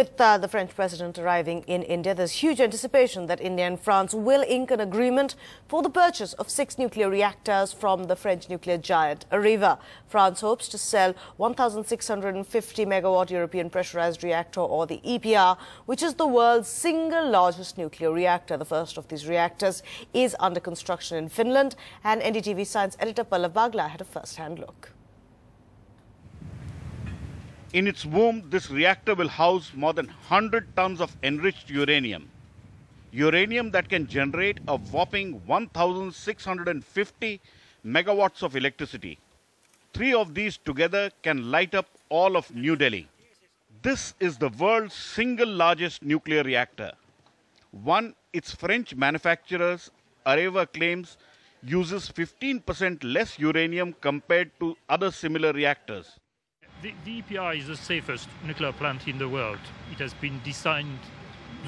With uh, the French president arriving in India, there's huge anticipation that India and France will ink an agreement for the purchase of six nuclear reactors from the French nuclear giant Areva. France hopes to sell 1,650 megawatt European pressurized reactor or the EPR, which is the world's single largest nuclear reactor. The first of these reactors is under construction in Finland, and NDTV science editor Pallav Bagla had a first-hand look. In its womb, this reactor will house more than 100 tons of enriched uranium. Uranium that can generate a whopping 1,650 megawatts of electricity. Three of these together can light up all of New Delhi. This is the world's single largest nuclear reactor. One its French manufacturers, Areva claims, uses 15% less uranium compared to other similar reactors. The, the, EPR is the safest nuclear plant in the world. It has been designed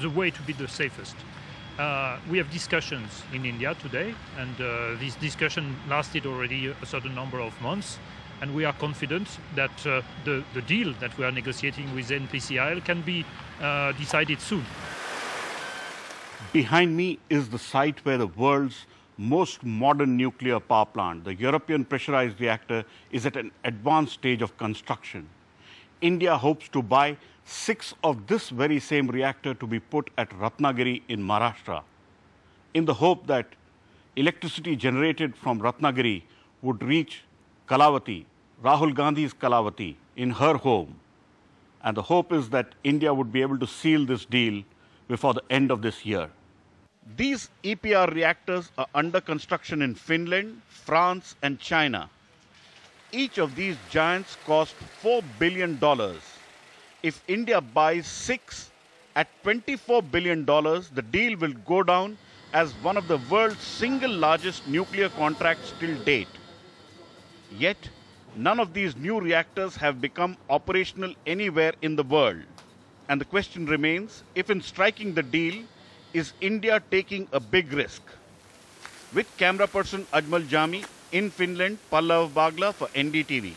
the way to be the safest. Uh, we have discussions in India today, and uh, this discussion lasted already a certain number of months. And we are confident that uh, the, the, deal that we are negotiating with NPCIL can be uh, decided soon. Behind me is the site where the world's most modern nuclear power plant, the European pressurized reactor, is at an advanced stage of construction. India hopes to buy six of this very same reactor to be put at Ratnagiri in Maharashtra, in the hope that electricity generated from Ratnagiri would reach Kalavati, Rahul Gandhi's Kalavati, in her home. And the hope is that India would be able to seal this deal before the end of this year. These EPR reactors are under construction in Finland, France, and China. Each of these giants cost $4 billion. If India buys six at $24 billion, the deal will go down as one of the world's single largest nuclear contracts till date. Yet, none of these new reactors have become operational anywhere in the world. And the question remains if, in striking the deal, is India taking a big risk? With camera person Ajmal Jami in Finland, Pallav Bagla for NDTV.